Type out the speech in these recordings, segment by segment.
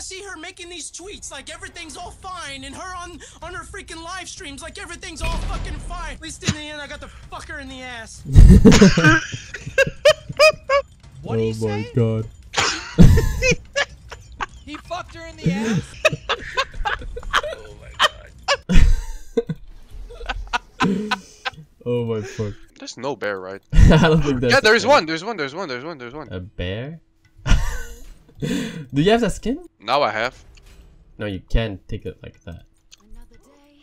I see her making these tweets like everything's all fine, and her on on her freaking live streams like everything's all fucking fine. At least in the end, I got the fucker in the ass. What do oh you my say? god. He fucked her in the ass? Oh my god. oh my fuck. There's no bear, right? I don't think that's yeah, there's one. There's one. There's one. There's one. There's one. A bear? Do you have that skin? Now I have. No, you can't take it like that.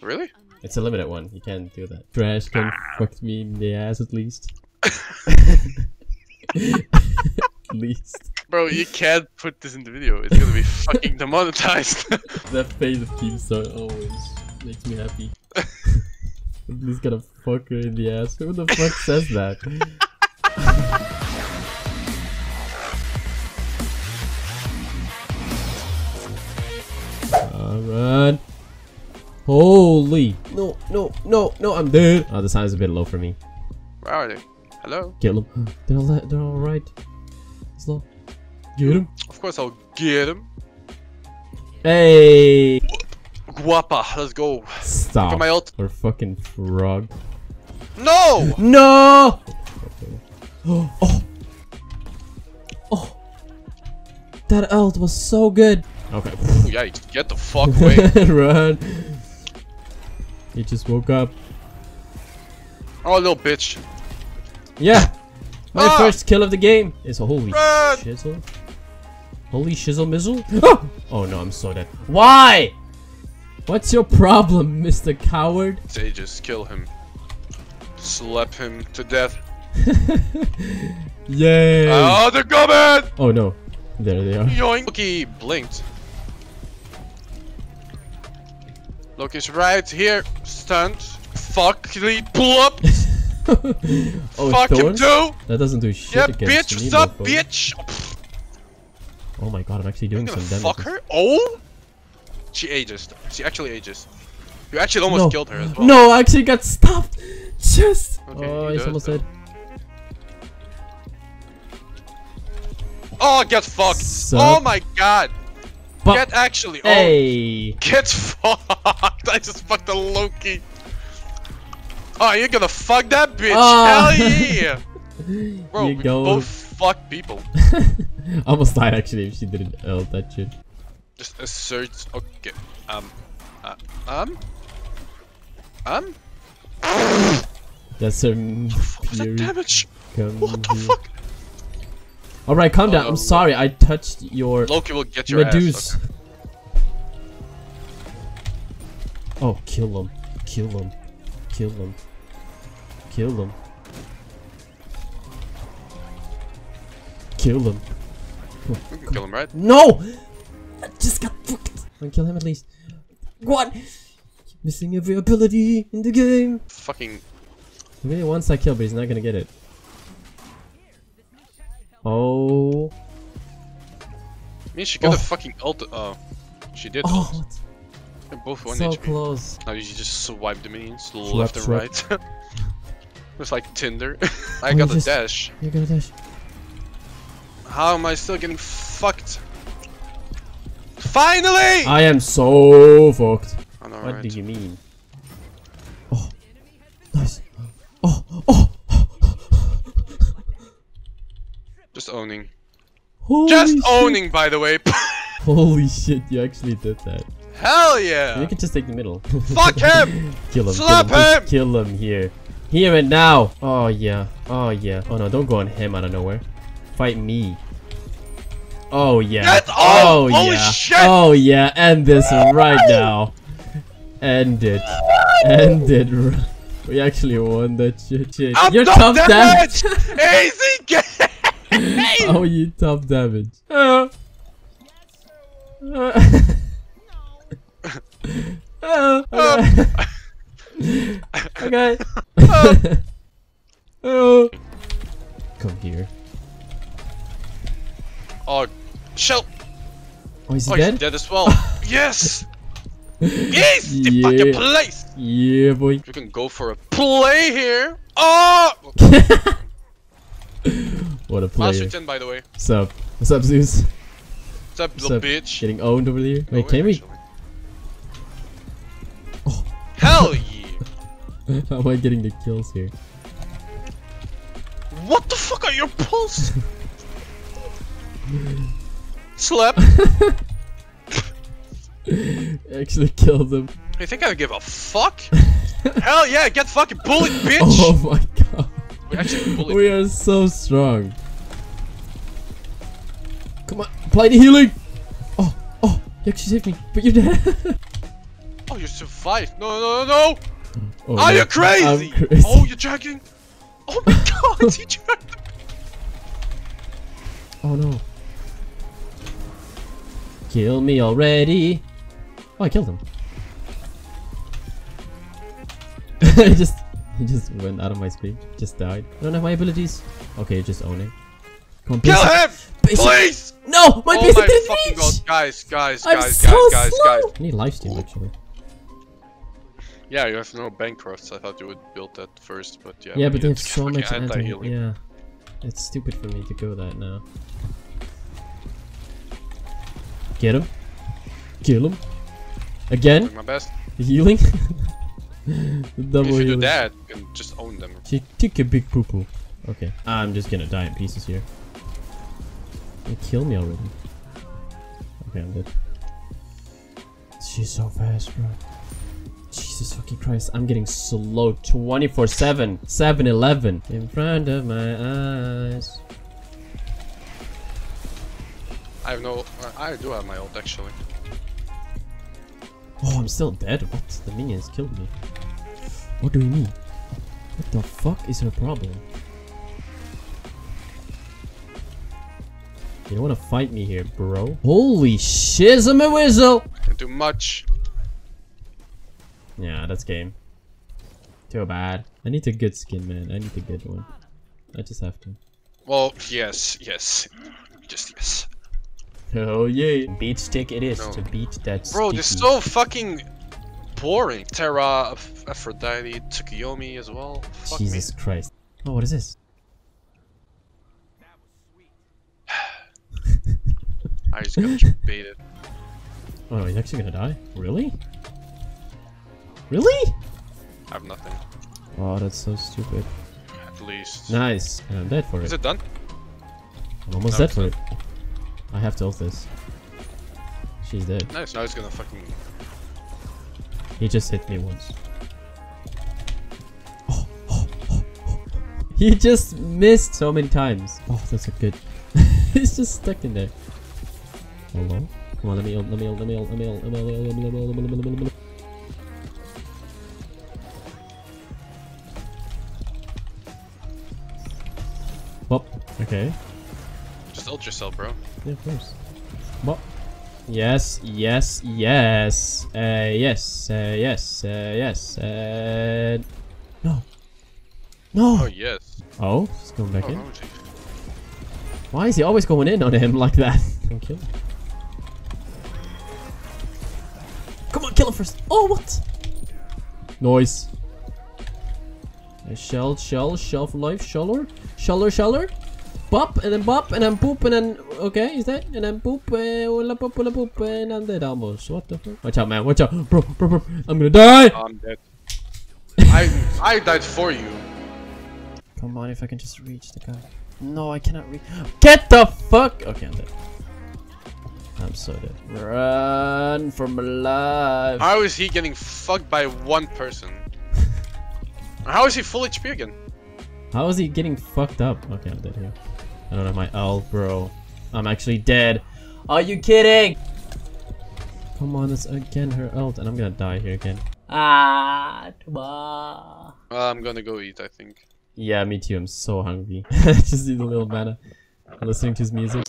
Really? It's a limited one. You can't do that. Trash can ah. fuck me in the ass at least. at least. Bro, you can't put this in the video. It's gonna be fucking demonetized. That face of Keemstar always makes me happy. At least gonna fuck her in the ass. Who the fuck says that? Holy. No, no, no, no, I'm dead. Oh, the sound is a bit low for me. Where are they? Hello? Kill them. They're all, they're all right. Slow. Get him. Of course I'll get him. Hey. Guapa, let's go. Look Stop. at my ult. Or fucking frog. No! No! Oh, oh, oh! That ult was so good. Okay, Yikes, get the fuck away. run. He just woke up. oh, little bitch. Yeah, my Ah! first kill of the game is a holy Run! shizzle. Holy shizzle mizzle. Ah! Oh no, I'm so dead. Why? What's your problem, Mr. Coward? Say just kill him. Slap him to death. Yay! Oh, they're coming! oh no, there they are. Yoink! Loki blinked. Loki's right here. Stunned. Fuck, he pull up. oh, Fuck him too. That doesn't do shit Yeah, against bitch. me, What's up, bitch? Oh my god, I'm actually doing some damage. fuck her. Oh! She ages. She actually ages. You actually almost No. killed her as well. No, I actually got stopped. Just. Okay, oh, he he's almost though. dead. Oh, get fucked. Sup? Oh my god. But Get actually. Oh, hey, get fucked. I just fucked a Loki. Oh, you're gonna fuck that bitch. Oh. Hell yeah. Bro, You we go. both fuck people. almost died actually if she didn't ult that shit. Just assert. Okay. Um. Uh, um. Um. That's some What's that damage? Come What the here. fuck? All right, calm down. I'm um, sorry. I touched your Loki will get your ass. Okay. Oh, kill him! Kill him! Kill him! Kill him! Kill him! Can kill him, right? No! I just got fucked. I'll kill him at least. What? Missing every ability in the game. Fucking. He really wants that kill, but he's not gonna get it. Oh. I mean, she could have Oh. fucking ult. Oh. She did. Oh, oh. ult. They're both one so HP. close. Now you just swipe the minions left and right. it's like Tinder. I Oh, got a just- dash. You got gonna dash. How am I still getting fucked? Finally! I am so fucked. Oh, What right. do you mean? Just owning. Holy Just shit. owning, by the way. Holy shit, you actually did that. Hell yeah! You can just take the middle. Fuck him! kill him. Slap kill him. him! Kill him here. Here and now. Oh yeah. Oh yeah. Oh no, don't go on him out of nowhere. Fight me. Oh yeah. Get oh off! Holy yeah. shit! Oh yeah. End this right now. End it. End it. We actually won that shit. shit. You're top damage! Easy game! Oh, you top damage. Uh. Uh. Uh, okay. okay. oh. Come here. Oh, shell! Oh, is he Oh, he's dead? dead as well. yes! Yes! The Yeah. fucking place! Yeah, boy. We can go for a play here. Oh! What a Master player. 10, by the way. What's up? What's up, Zeus? What's up, What's little up? bitch? Getting owned over here. Wait, Oh, can we? actually. Hell yeah! How am I getting the kills here? What the fuck are your pulse? Slap. Actually killed them. You think I would give a fuck? Hell yeah, get fucking bullied, oh bitch! Oh my god. We actually bullied. We are so strong. Come on, apply the healing. Oh, oh, you actually saved me, but you're dead. Oh, you survived. No, no, no, no! Oh, Are yeah, you crazy? Crazy. Oh, you're dragging. Oh my god, he dragged. Oh no. Kill me already. Oh, I killed him. just, he just went out of my screen. Just died. I don't have my abilities. Okay, just own it. Come on, Kill him! basic- Please! No, my oh basic my didn't reach. god, guys, guys, I'm guys, so guys, guys, slow. guys. I need lifesteal actually. Yeah, you have no Bancrofts. I thought you would build that first, but yeah. Yeah, but they have so much anti. anti-healing. Yeah, it's stupid for me to go that now. Get him. Kill him. Again. Doing my best. Healing. the double if you do that, you can just own them. She took a big poo poo. Okay, I'm just gonna die in pieces here. They kill me already. Okay, I'm dead. She's so fast, bro. Jesus fucking Christ, I'm getting slow 24 7, 7 11 in front of my eyes. I have no. Uh, I do have my ult actually. Oh, I'm still dead. What? The minions killed me. What do we mean? What the fuck is her problem? You don't wanna fight me here, bro. Holy shizzum a whizzle! Can't do much. Yeah, that's game. Too bad. I need a good skin, man. I need a good one. I just have to. Well, yes, yes, just yes. Oh yeah. Beat stick it is No. to beat that Bro, this is sticky. so fucking boring. Terra, Aph- Aphrodite, Tsukuyomi as well. Fuck Jesus Christ. Oh, what is this? I just got baited. Oh, he's actually gonna die? Really? Really? I have nothing. Oh, that's so stupid. At least. Nice. And I'm dead for it. Is it. done? I'm almost No, dead for it. I have to ult this. She's dead. Nice. Now he's gonna fucking. He just hit me once. Oh, oh, oh, oh. He just missed so many times. Oh, that's a good. He's just stuck in there. Hello? Come on, let me ult, let me ult, let me ult, let me ult, let me ult, let me ult, let me ult, let me ult, let me. Well, okay. Just ult yourself, bro. Yeah, of course. What? Yes, yes, yes. Uh, yes, uh, yes, uh, yes. Uh, no. No. Oh yes. Oh, he's going back Oh, in. no. Why is he always going in on him like that? Don't kill him. Come on, kill him first. Oh, what? Noise. Shell, shell, shell for life, sheller, sheller, sheller. Bop, and then bop, and then poop, and then... Okay, is that? And then poop, uh, willa poop, willa poop, and I'm dead almost. What the fuck? Watch out, man. Watch out. Bro, bro, bro. I'm gonna die. Oh, I'm dead. I I died for you. Come on, if I can just reach the guy. No, I cannot reach. Get the fuck! Okay, I'm dead. I'm so dead. Run for my life. How is he getting fucked by one person? How is he full HP again? How is he getting fucked up? Okay, I'm dead here. I don't have my ult, bro. I'm actually dead. Are you kidding? Come on, that's again her ult, and I'm gonna die here again. Ah, Uh, I'm gonna go eat, I think. Yeah, me too. I'm so hungry. just need a little mana. Listening to his music.